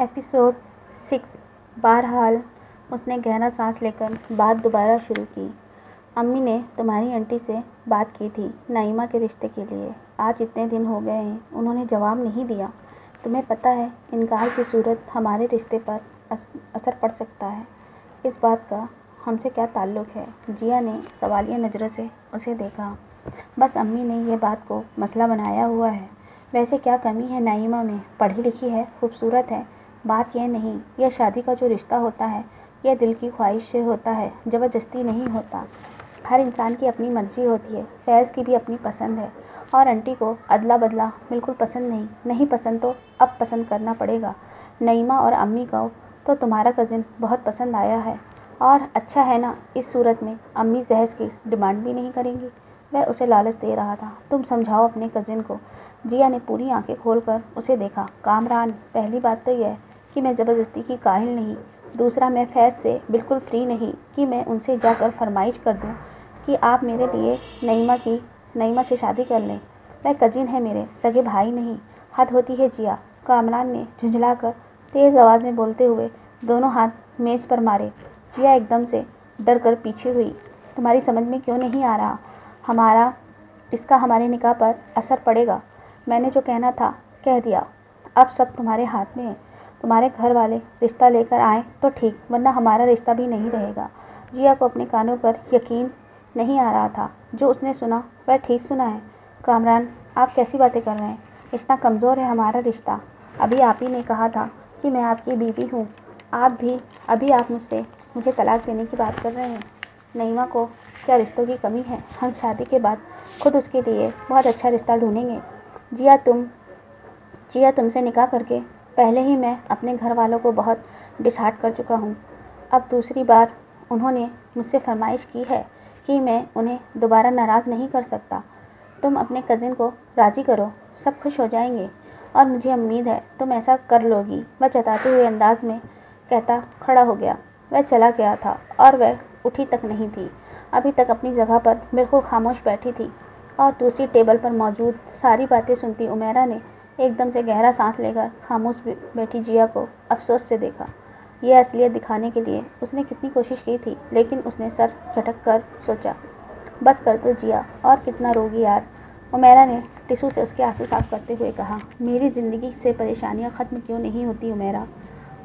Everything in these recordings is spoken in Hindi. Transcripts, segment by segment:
एपिसोड सिक्स, बहरहाल उसने गहरा सांस लेकर बात दोबारा शुरू की। अम्मी ने तुम्हारी आंटी से बात की थी नाइमा के रिश्ते के लिए। आज इतने दिन हो गए हैं, उन्होंने जवाब नहीं दिया। तुम्हें पता है, इनकार की सूरत हमारे रिश्ते पर असर पड़ सकता है। इस बात का हमसे क्या ताल्लुक़ है? जिया ने सवालिया नज़रों से उसे देखा। बस अम्मी ने यह बात को मसला बनाया हुआ है। वैसे क्या कमी है नाइमा में? पढ़ी लिखी है, खूबसूरत है। बात यह नहीं, यह शादी का जो रिश्ता होता है, यह दिल की ख्वाहिश से होता है, ज़बरदस्ती नहीं होता। हर इंसान की अपनी मर्ज़ी होती है, फैज़ की भी अपनी पसंद है, और आंटी को अदला बदला बिल्कुल पसंद नहीं नहीं पसंद तो अब पसंद करना पड़ेगा। नईमा और अम्मी को तो तुम्हारा कज़िन बहुत पसंद आया है, और अच्छा है ना, इस सूरत में अम्मी जहेज़ की डिमांड भी नहीं करेंगी। वह उसे लालच दे रहा था। तुम समझाओ अपने कज़िन को। जिया ने पूरी आँखें खोलकर उसे देखा। कामरान, पहली बात तो यह कि मैं ज़बरदस्ती की काहिल नहीं। दूसरा, मैं फैज़ से बिल्कुल फ्री नहीं कि मैं उनसे जाकर फरमाइश कर दूँ कि आप मेरे लिए नईमा की, नईमा से शादी कर लें। वह कजिन है मेरे, सगे भाई नहीं। हद होती है जिया। कामरान ने झुंझला कर तेज़ आवाज़ में बोलते हुए दोनों हाथ मेज़ पर मारे। जिया एकदम से डर कर पीछे हुई। तुम्हारी समझ में क्यों नहीं आ रहा? हमारा, इसका हमारे निकाह पर असर पड़ेगा। मैंने जो कहना था, कह दिया। अब सब तुम्हारे हाथ में है। तुम्हारे घर वाले रिश्ता लेकर आए तो ठीक, वरना हमारा रिश्ता भी नहीं रहेगा। जिया को अपने कानों पर यकीन नहीं आ रहा था। जो उसने सुना, वह ठीक सुना है। कामरान, आप कैसी बातें कर रहे हैं? इतना कमज़ोर है हमारा रिश्ता। अभी आप ही ने कहा था कि मैं आपकी बीवी हूँ। आप भी, अभी आप मुझसे, मुझे तलाक देने की बात कर रहे हैं। नईमा को क्या रिश्तों की कमी है? हम शादी के बाद खुद उसके लिए बहुत अच्छा रिश्ता ढूंढेंगे। जिया तुम, जिया तुमसे निकाह करके पहले ही मैं अपने घर वालों को बहुत डिसहार्ट कर चुका हूँ। अब दूसरी बार उन्होंने मुझसे फरमाइश की है कि मैं उन्हें दोबारा नाराज़ नहीं कर सकता। तुम अपने कज़िन को राज़ी करो, सब खुश हो जाएँगे। और मुझे उम्मीद है तुम ऐसा कर लोगी। वह जताते हुए अंदाज में कहता खड़ा हो गया। वह चला गया था और वह उठी तक नहीं थी। अभी तक अपनी जगह पर बिल्कुल खामोश बैठी थी। और दूसरी टेबल पर मौजूद सारी बातें सुनती उमेरा ने एकदम से गहरा सांस लेकर खामोश बैठी जिया को अफसोस से देखा। यह असलियत दिखाने के लिए उसने कितनी कोशिश की थी, लेकिन उसने सर झटक कर सोचा, बस कर तो जिया, और कितना रोगी यार। उमेरा ने टिशू से उसके आँसू साफ़ करते हुए कहा, मेरी ज़िंदगी से परेशानियाँ ख़त्म क्यों नहीं होती उमेरा?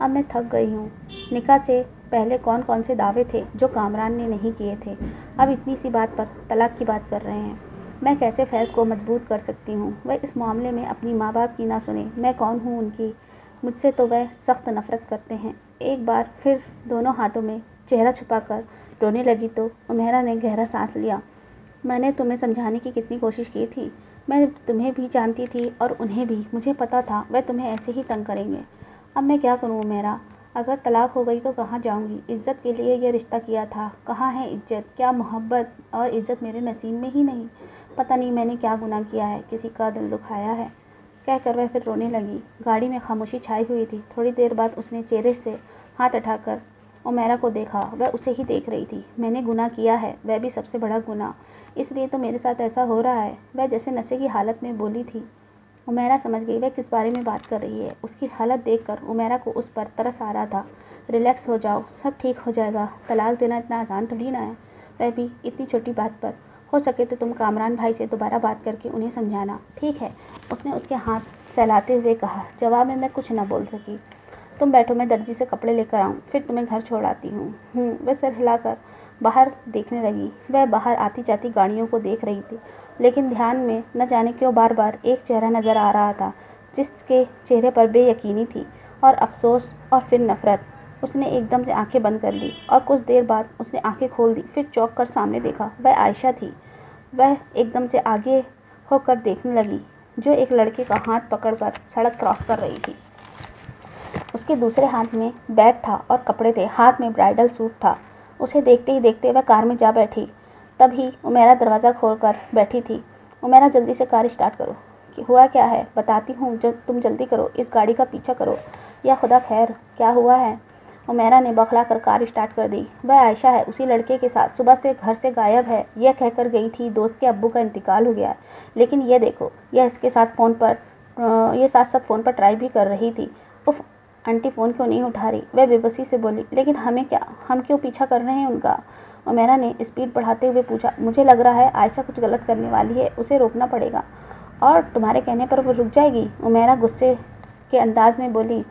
अब मैं थक गई हूँ। निकाह से पहले कौन कौन से दावे थे जो कामरान ने नहीं किए थे? अब इतनी सी बात पर तलाक की बात कर रहे हैं। मैं कैसे फैज़ को मज़बूत कर सकती हूँ? वह इस मामले में अपनी माँ बाप की ना सुने। मैं कौन हूँ उनकी? मुझसे तो वह सख्त नफ़रत करते हैं। एक बार फिर दोनों हाथों में चेहरा छुपाकर रोने लगी तो उमेरा ने गहरा सांस लिया। मैंने तुम्हें समझाने की कितनी कोशिश की थी? मैं तुम्हें भी जानती थी और उन्हें भी। मुझे पता था वह तुम्हें ऐसे ही तंग करेंगे। अब मैं क्या करूँ मेरा अगर तलाक हो गई तो कहाँ जाऊँगी? इज़्ज़त के लिए यह रिश्ता किया था। कहाँ है इज़्ज़त? क्या मोहब्बत और इज़्ज़त मेरे नसीब में ही नहीं? पता नहीं मैंने क्या गुनाह किया है, किसी का दिल दुखाया है। कहकर वह फिर रोने लगी। गाड़ी में खामोशी छाई हुई थी। थोड़ी देर बाद उसने चेहरे से हाथ उठाकर उमेरा को देखा। वह उसे ही देख रही थी। मैंने गुनाह किया है। वह भी सबसे बड़ा गुनाह। इसलिए तो मेरे साथ ऐसा हो रहा है। वह जैसे नशे की हालत में बोली थी। उमेरा समझ गई वह किस बारे में बात कर रही है। उसकी हालत देखकर उमेरा को उस पर तरस आ रहा था। रिलैक्स हो जाओ। सब ठीक हो जाएगा। तलाक देना इतना आसान थोड़ी ना है। वह भी इतनी छोटी बात पर हो सके तो तुम कामरान भाई से दोबारा बात करके उन्हें समझाना, ठीक है? उसने उसके हाथ सहलाते हुए कहा, जवाब में मैं कुछ न बोल सकी। तुम बैठो, मैं दर्जी से कपड़े लेकर आऊँ, फिर तुम्हें घर छोड़ आती हूँ। वह सर हिलाकर बाहर देखने लगी। वह बाहर आती जाती गाड़ियों को देख रही थी, लेकिन ध्यान में न जाने क्यों बार बार एक चेहरा नज़र आ रहा था, जिसके चेहरे पर बेयकीनी थी और अफसोस और फिर नफ़रत। उसने एकदम से आँखें बंद कर ली और कुछ देर बाद उसने आँखें खोल दी, फिर चौंक कर सामने देखा, वह आयशा थी। वह एकदम से आगे होकर देखने लगी, जो एक लड़के का हाथ पकड़कर सड़क क्रॉस कर रही थी। उसके दूसरे हाथ में बैग था और कपड़े थे, हाथ में ब्राइडल सूट था। उसे देखते ही देखते वह कार में जा बैठी। तभी उमेरा दरवाज़ा खोलकर बैठी थी। उमेरा, जल्दी से कार स्टार्ट करो। कि हुआ क्या है? बताती हूँ जब तुम जल्दी करो, इस गाड़ी का पीछा करो। या खुदा खैर, क्या हुआ है? उमेरा ने बखला कर कार स्टार्ट कर दी। वह आयशा है, उसी लड़के के साथ। सुबह से घर से गायब है। यह कहकर गई थी, दोस्त के अब्बू का इंतकाल हो गया लेकिन यह देखो, यह इसके साथ फ़ोन पर यह साथ साथ फ़ोन पर ट्राई भी कर रही थी। उफ, आंटी फ़ोन क्यों नहीं उठा रही? वह बेबसी से बोली, लेकिन हमें क्या, हम क्यों पीछा कर रहे हैं उनका? उमेरा ने स्पीड बढ़ाते हुए पूछा, मुझे लग रहा है आयशा कुछ गलत करने वाली है, उसे रोकना पड़ेगा। और तुम्हारे कहने पर वो रुक जाएगी? उमेरा गुस्से के अंदाज में बोली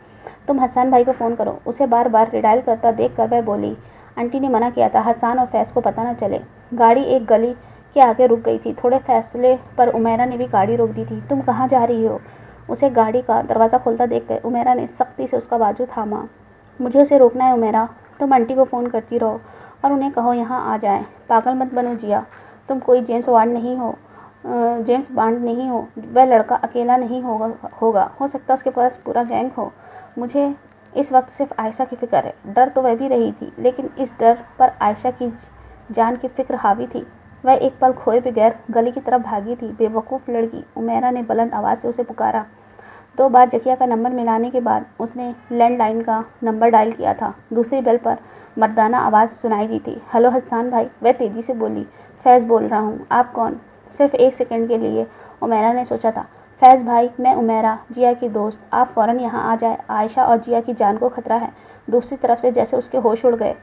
तुम हसन भाई को फ़ोन करो, उसे बार बार रिडायल करता देख कर वह बोली, आंटी ने मना किया था, हसान और फैज़ को पता न चले। गाड़ी एक गली के आगे रुक गई थी, थोड़े फैसले पर उमेरा ने भी गाड़ी रोक दी थी। तुम कहाँ जा रही हो? उसे गाड़ी का दरवाज़ा खोलता देख कर उमेरा ने सख्ती से उसका बाजू थामा। मुझे उसे रोकना है उमेरा, तुम आंटी को फ़ोन करती रहो और उन्हें कहो यहाँ आ जाए। पागल मत बनो जिया, तुम कोई जेम्स वार्ड नहीं हो जेम्स बांड नहीं हो, वह लड़का अकेला नहीं होगा होगा। हो सकता उसके पास पूरा गैंग हो। मुझे इस वक्त सिर्फ़ आयशा की फ़िक्र है। डर तो वह भी रही थी, लेकिन इस डर पर आयशा की जान की फ़िक्र हावी थी। वह एक पल खोए बगैर गली की तरफ़ भागी थी। बेवकूफ़ लड़की, उमेरा ने बुलंद आवाज़ से उसे पुकारा। दो बार जकिया का नंबर मिलाने के बाद उसने लैंडलाइन का नंबर डायल किया था। दूसरी बेल पर मर्दाना आवाज़ सुनाई दी थी। हेलो हसान भाई, वह तेज़ी से बोली। फैज़ बोल रहा हूँ। आप कौन? सिर्फ़ एक सेकंड के लिए उमेरा ने सोचा था। फैज़ भाई, मैं उमेरा, जिया की दोस्त। आप फ़ौरन यहाँ आ जाए। आयशा और जिया की जान को खतरा है। दूसरी तरफ़ से जैसे उसके होश उड़ गए।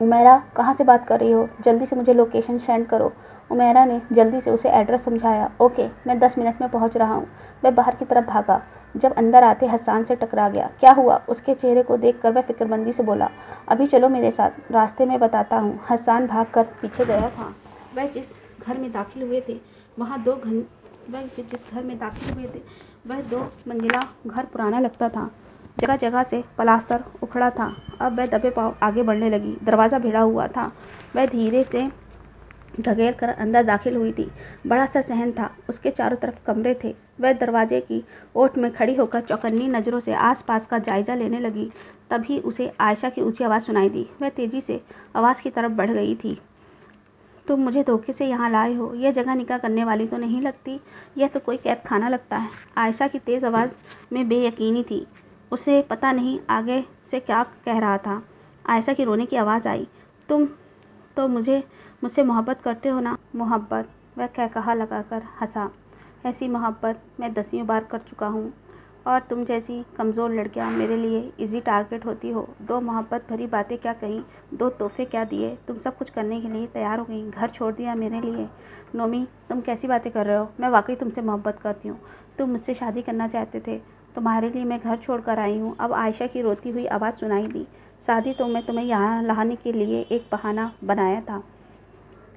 उमेरा, कहाँ से बात कर रही हो? जल्दी से मुझे लोकेशन सेंड करो। उमेरा ने जल्दी से उसे एड्रेस समझाया। ओके, मैं दस मिनट में पहुँच रहा हूँ। वह बाहर की तरफ़ भागा। जब अंदर आते हसान से टकरा गया। क्या हुआ? उसके चेहरे को देख कर वह फिक्रमंदी से बोला, अभी चलो मेरे साथ। रास्ते में बताता हूँ। हसान भाग कर पीछे गया था। वह जिस घर में दाखिल हुए थे, वहाँ दो घन वह जिस घर में दाखिल हुए थे, वह दो मंजिला घर पुराना लगता था। जगह जगह से पलास्तर उखड़ा था। अब वह दबे पाव आगे बढ़ने लगी। दरवाज़ा भिड़ा हुआ था। वह धीरे से धकेल कर अंदर दाखिल हुई थी। बड़ा सा सहन था। उसके चारों तरफ़ कमरे थे। वह दरवाजे की ओट में खड़ी होकर चौकन्नी नज़रों से आसपास का जायज़ा लेने लगी। तभी उसे आयशा की ऊँची आवाज़ सुनाई दी। वह तेज़ी से आवाज़ की तरफ़ बढ़ गई थी। तुम मुझे धोखे से यहाँ लाए हो। यह जगह निकाह करने वाली तो नहीं लगती। यह तो कोई कैद खाना लगता है। आयशा की तेज़ आवाज़ में बेयकीनी थी। उसे पता नहीं आगे से क्या कह रहा था। आयशा की रोने की आवाज़ आई। तुम तो मुझे, मुझसे मोहब्बत करते हो ना? मोहब्बत, वह कह कहा लगाकर हंसा। ऐसी मोहब्बत मैं दसियों बार कर चुका हूँ। और तुम जैसी कमज़ोर लड़कियाँ मेरे लिए इजी टारगेट होती हो। दो मोहब्बत भरी बातें क्या कहीं? दो तोहफे क्या दिए? तुम सब कुछ करने के लिए तैयार हो गई। घर छोड़ दिया मेरे लिए। नोमी, तुम कैसी बातें कर रहे हो? मैं वाकई तुमसे मोहब्बत करती हूँ। तुम मुझसे शादी करना चाहते थे। तुम्हारे लिए मैं घर छोड़ कर आई हूँ। अब आयशा की रोती हुई आवाज़ सुनाई दी। शादी तो मैं तुम्हें यहाँ लाने के लिए एक बहाना बनाया था।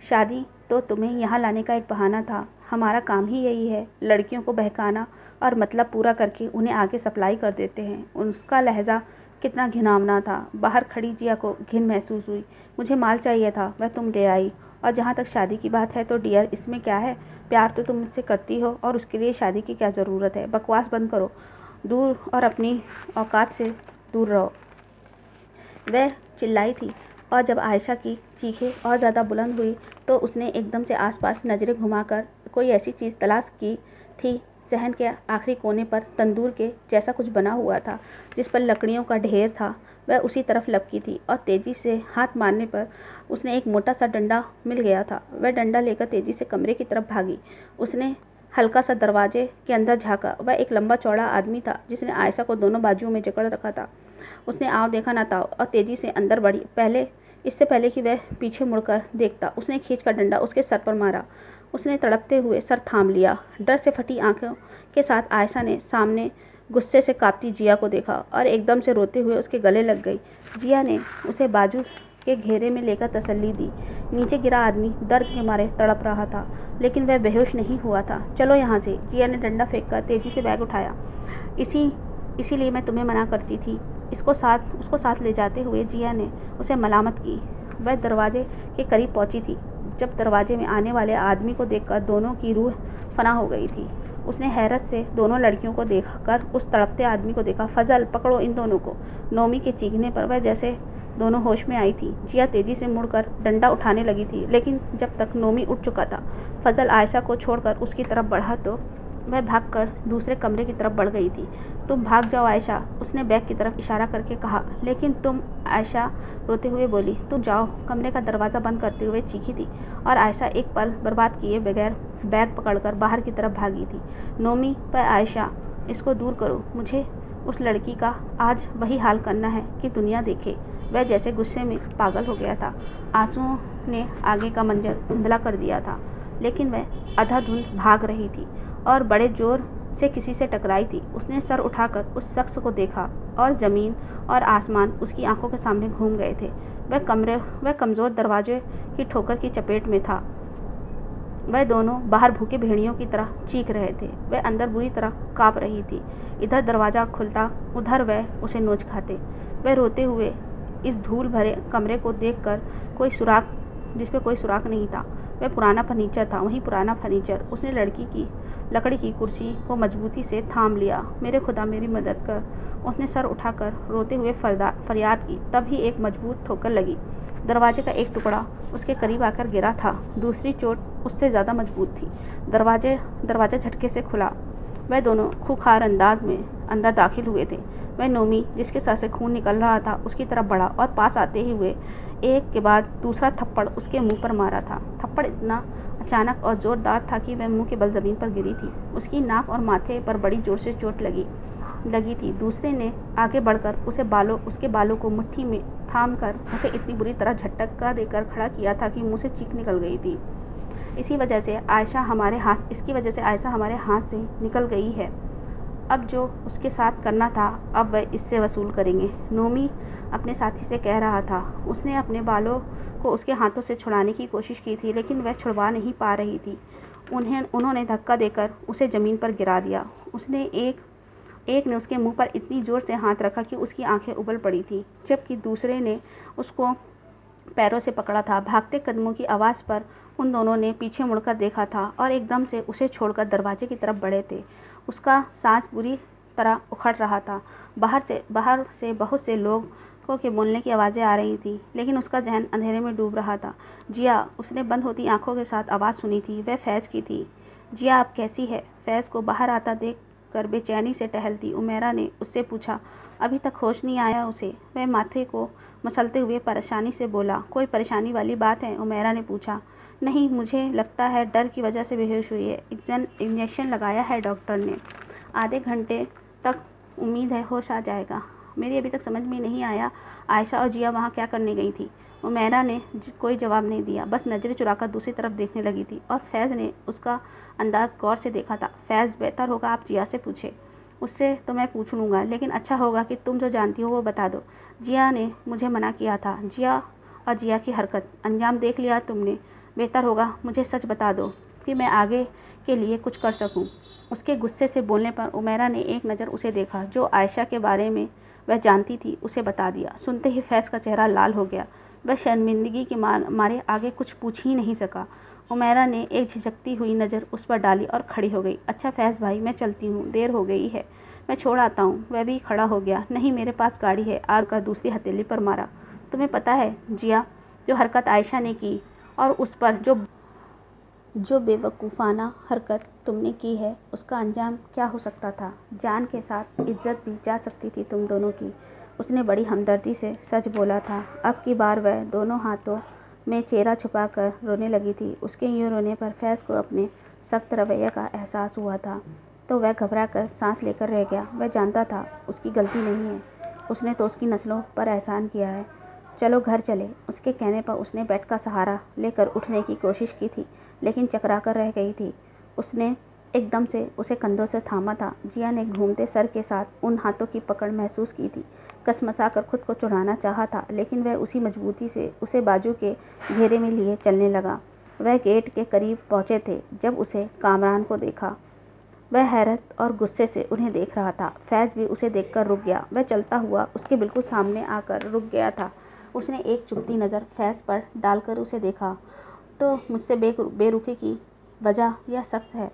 शादी तो तुम्हें यहाँ लाने का एक बहाना था। हमारा काम ही यही है। लड़कियों को बहकाना। और मतलब पूरा करके उन्हें आगे सप्लाई कर देते हैं। उसका लहजा कितना घिनावना था। बाहर खड़ी जिया को घिन महसूस हुई। मुझे माल चाहिए था वह तुम ले आई। और जहाँ तक शादी की बात है तो डियर, इसमें क्या है? प्यार तो तुम मुझसे करती हो और उसके लिए शादी की क्या ज़रूरत है? बकवास बंद करो। दूर और अपनी औकात से दूर रहो। वह चिल्लाई थी। और जब आयशा की चीखें और ज़्यादा बुलंद हुई तो उसने एकदम से आसपास नज़रें घुमाकर कोई ऐसी चीज़ तलाश की थी सहन के आखिरी कोने पर तंदूर के जैसा कुछ बना हुआ था, जिस पर लकड़ियों का ढेर था, वह उसी तरफ़ लपकी थी और तेज़ी से हाथ मारने पर उसने एक मोटा सा डंडा मिल गया था। वह डंडा लेकर तेज़ी से कमरे की तरफ़ भागी। उसने हल्का सा दरवाजे के अंदर झाँका। वह एक लंबा चौड़ा आदमी था, जिसने आयशा को दोनों बाजुओं में जकड़ रखा था। उसने आव देखा ना था और तेज़ी से अंदर बढ़ी। पहले, इससे पहले कि वह पीछे मुड़कर देखता, उसने खींच का डंडा उसके सर पर मारा। उसने तड़पते हुए सर थाम लिया। डर से फटी आँखों के साथ आयशा ने सामने गुस्से से कांपती जिया को देखा और एकदम से रोते हुए उसके गले लग गई। जिया ने उसे बाजू के घेरे में लेकर तसल्ली दी। नीचे गिरा आदमी दर्द के मारे तड़प रहा था, लेकिन वह बेहोश नहीं हुआ था। चलो यहाँ से, जिया ने डंडा फेंक कर तेज़ी से बैग उठाया। इसी, इसीलिए मैं तुम्हें मना करती थी। इसको साथ, उसको साथ ले जाते हुए जिया ने उसे मलामत की। वह दरवाजे के करीब पहुँची थी। जब दरवाजे में आने वाले आदमी को देखकर दोनों की रूह फना हो गई थी। उसने हैरत से दोनों लड़कियों को देखकर उस तड़पते आदमी को देखा। फजल, पकड़ो इन दोनों को। नोमी के चीखने पर वह जैसे दोनों होश में आई थी। जिया तेज़ी से मुड़कर डंडा उठाने लगी थी, लेकिन जब तक नोमी उठ चुका था, फजल आयशा को छोड़कर उसकी तरफ़ बढ़ा तो वह भागकर दूसरे कमरे की तरफ़ बढ़ गई थी। तुम भाग जाओ, आयशा, उसने बैग की तरफ़ इशारा करके कहा। लेकिन तुम, आयशा, रोते हुए बोली, तुम जाओ। कमरे का दरवाज़ा बंद करते हुए चीखी थी और आयशा एक पल बर्बाद किए बगैर बैग पकड़कर बाहर की तरफ़ भागी थी। नोमी, पर आयशा, इसको दूर करो। मुझे उस लड़की का आज वही हाल करना है कि दुनिया देखे। वह जैसे गुस्से में पागल हो गया था। आंसुओं ने आगे का मंजर धुंधला कर दिया था, लेकिन वह अधाधुंध भाग रही थी। और बड़े ज़ोर से किसी से टकराई थी। उसने सर उठाकर उस शख्स को देखा और ज़मीन और आसमान उसकी आँखों के सामने घूम गए थे। वह कमरे, वह कमज़ोर दरवाजे की ठोकर की चपेट में था। वह दोनों बाहर भूखे भेड़ियों की तरह चीख रहे थे। वह अंदर बुरी तरह काँप रही थी। इधर दरवाज़ा खुलता, उधर वह उसे नोच खाते। वह रोते हुए इस धूल भरे कमरे को देखकर कोई सुराख जिस पर कोई सुराख नहीं था। वह पुराना फर्नीचर था, वहीं पुराना फर्नीचर। उसने लड़की की, लकड़ी की कुर्सी को मजबूती से थाम लिया। मेरे खुदा, मेरी मदद कर। उसने सर उठाकर रोते हुए फरियाद की। तभी एक मज़बूत ठोकर लगी। दरवाजे का एक टुकड़ा उसके करीब आकर गिरा था। दूसरी चोट उससे ज़्यादा मज़बूत थी। दरवाजे, दरवाज़ा झटके से खुला। वह दोनों खुखार अंदाज में अंदर दाखिल हुए थे। वह नोमी, जिसके सर से खून निकल रहा था, उसकी तरफ़ बढ़ा और पास आते ही हुए एक के बाद दूसरा थप्पड़ उसके मुँह पर मारा था। थप्पड़ इतना अचानक और ज़ोरदार था कि वह मुँह के बल ज़मीन पर गिरी थी। उसकी नाक और माथे पर बड़ी ज़ोर से चोट लगी लगी थी। दूसरे ने आगे बढ़कर उसे बालों, उसके बालों को मुट्ठी में थाम कर उसे इतनी बुरी तरह झटका देकर खड़ा किया था कि मुँह से चीख निकल गई थी। इसी वजह से आयशा हमारे हाथ, इसकी वजह से आयशा हमारे हाथ से निकल गई है। अब जो उसके साथ करना था, अब वह इससे वसूल करेंगे। नोमी अपने साथी से कह रहा था। उसने अपने बालों को उसके हाथों से छुड़ाने की कोशिश की थी, लेकिन वह छुड़वा नहीं पा रही थी। उन्हें, उन्होंने धक्का देकर उसे ज़मीन पर गिरा दिया। उसने एक एक ने उसके मुँह पर इतनी ज़ोर से हाथ रखा कि उसकी आँखें उबल पड़ी थी, जबकि दूसरे ने उसको पैरों से पकड़ा था। भागते कदमों की आवाज़ पर उन दोनों ने पीछे मुड़कर देखा था और एकदम से उसे छोड़कर दरवाजे की तरफ़ बढ़े थे। उसका सांस बुरी तरह उखड़ रहा था। बाहर से बाहर से बहुत से लोग को के बोलने की आवाज़ें आ रही थी, लेकिन उसका जहन अंधेरे में डूब रहा था। जिया, उसने बंद होती आँखों के साथ आवाज़ सुनी थी, वह फैज़ की थी। जिया, आप कैसी है? फैज़ को बाहर आता देख कर बेचैनी से टहलती। उमेरा ने उससे पूछा, अभी तक होश नहीं आया उसे? वह माथे को मसलते हुए परेशानी से बोला, कोई परेशानी वाली बात है? उमेरा ने पूछा नहीं, मुझे लगता है डर की वजह से बेहोश हुई है। इंजन, इंजेक्शन लगाया है डॉक्टर ने। आधे घंटे तक उम्मीद है, होश आ जाएगा। मेरी अभी तक समझ में नहीं आया, आयशा और जिया वहाँ क्या करने गई थी। उमेरा ने कोई जवाब नहीं दिया। बस नज़रें चुराकर दूसरी तरफ़ देखने लगी थी और फैज़ ने उसका अंदाज गौर से देखा था। फैज़, बेहतर होगा आप जिया से पूछे। उससे तो मैं पूछ लूँगा, लेकिन अच्छा होगा कि तुम जो जानती हो वो बता दो। जिया ने मुझे मना किया था। जिया और जिया की हरकत। अंजाम देख लिया तुमने। बेहतर होगा, मुझे सच बता दो कि मैं आगे के लिए कुछ कर सकूँ। उसके गुस्से से बोलने पर उमेरा ने एक नज़र उसे देखा, जो आयशा के बारे में वह जानती थी, उसे बता दिया। सुनते ही फैज़ का चेहरा लाल हो गया। वह शर्मिंदगी के मारे आगे कुछ पूछ ही नहीं सका। उमेरा ने एक झिझकती हुई नज़र उस पर डाली और खड़ी हो गई। अच्छा फैज़ भाई, मैं चलती हूँ, देर हो गई है। मैं छोड़ आता हूँ, वह भी खड़ा हो गया। नहीं, मेरे पास गाड़ी है। आग का दूसरी हथेली पर मारा। तुम्हें पता है, जिया, जो हरकत आयशा ने की और उस पर जो जो बेवकूफ़ाना हरकत तुमने की है, उसका अंजाम क्या हो सकता था? जान के साथ इज़्ज़त भी जा सकती थी तुम दोनों की। उसने बड़ी हमदर्दी से सच बोला था। अब की बार वह दोनों हाथों में चेहरा छुपा कर रोने लगी थी। उसके यूँ रोने पर फैज़ को अपने सख्त रवैये का एहसास हुआ था। तो वह घबरा कर सांस लेकर रह गया। वह जानता था, उसकी गलती नहीं है। उसने तो उसकी नस्लों पर एहसान किया है। चलो घर चले। उसके कहने पर उसने बेड का सहारा लेकर उठने की कोशिश की थी, लेकिन चकरा कर रह गई थी। उसने एकदम से उसे कंधों से थामा था। जिया ने घूमते सर के साथ उन हाथों की पकड़ महसूस की थी। कसमसा कर खुद को चुराना चाहा था, लेकिन वह उसी मजबूती से उसे बाजू के घेरे में लिए चलने लगा। वह गेट के करीब पहुँचे थे, जब उसे कामरान को देखा। वह हैरत और गुस्से से उन्हें देख रहा था। फैज़ भी उसे देखकर रुक गया। वह चलता हुआ उसके बिल्कुल सामने आकर रुक गया था। उसने एक चुपती नज़र फैज़ पर डालकर उसे देखा। तो मुझसे बे बेरुखी की वजह यह सख्त है।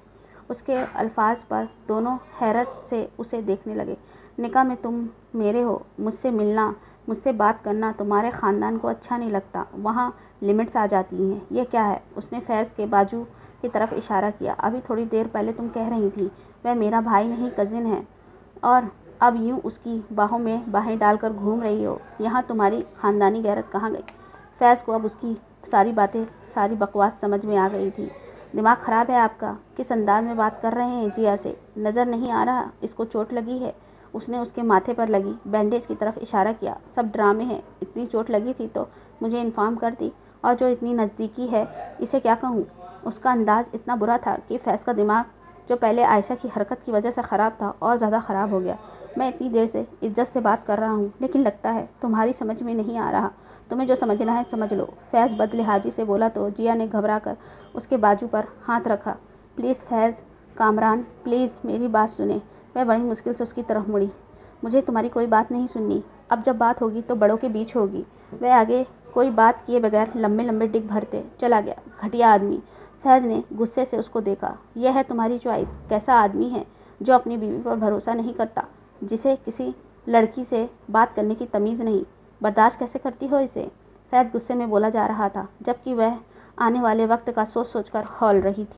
उसके अल्फाज पर दोनों हैरत से उसे देखने लगे। निका में तुम मेरे हो, मुझसे मिलना, मुझसे बात करना तुम्हारे ख़ानदान को अच्छा नहीं लगता। वहाँ लिमिट्स आ जाती हैं। यह क्या है? उसने फैज़ के बाजू की तरफ़ इशारा किया। अभी थोड़ी देर पहले तुम कह रही थी, वह मेरा भाई नहीं, कज़िन है। और अब यूँ उसकी बाहों में बाहें डालकर घूम रही हो। यहाँ तुम्हारी ख़ानदानी गैरत कहाँ गई? फैज़ को अब उसकी सारी बातें, सारी बकवास समझ में आ गई थी। दिमाग ख़राब है आपका? किस अंदाज में बात कर रहे हैं जिया से? नज़र नहीं आ रहा? इसको चोट लगी है? उसने उसके माथे पर लगी बैंडेज की तरफ़ इशारा किया। सब ड्रामे हैं। इतनी चोट लगी थी तो मुझे इन्फॉर्म कर दी। और जो इतनी नज़दीकी है, इसे क्या कहूँ? उसका अंदाज़ इतना बुरा था कि फैज़ का दिमाग जो पहले आयशा की हरकत की वजह से ख़राब था और ज़्यादा ख़राब हो गया। मैं इतनी देर से इज़्ज़त से बात कर रहा हूँ, लेकिन लगता है तुम्हारी समझ में नहीं आ रहा। तुम्हें जो समझना है समझ लो। फैज़ बदलिहाजी से बोला तो जिया ने घबरा कर उसके बाजू पर हाथ रखा। प्लीज़ फैज़, कामरान, प्लीज़ मेरी बात सुने। मैं बड़ी मुश्किल से उसकी तरफ़ मुड़ी। मुझे तुम्हारी कोई बात नहीं सुननी। अब जब बात होगी तो बड़ों के बीच होगी। वह आगे कोई बात किए बगैर लंबे लंबे डिग भरते चला गया। घटिया आदमी। फैज़ ने गुस्से से उसको देखा, यह है तुम्हारी चॉइस कैसा आदमी है जो अपनी बीवी पर भरोसा नहीं करता, जिसे किसी लड़की से बात करने की तमीज़ नहीं, बर्दाश्त कैसे करती हो इसे? फैज़ गुस्से में बोला जा रहा था, जबकि वह आने वाले वक्त का सोच सोच कर हौल रही थी।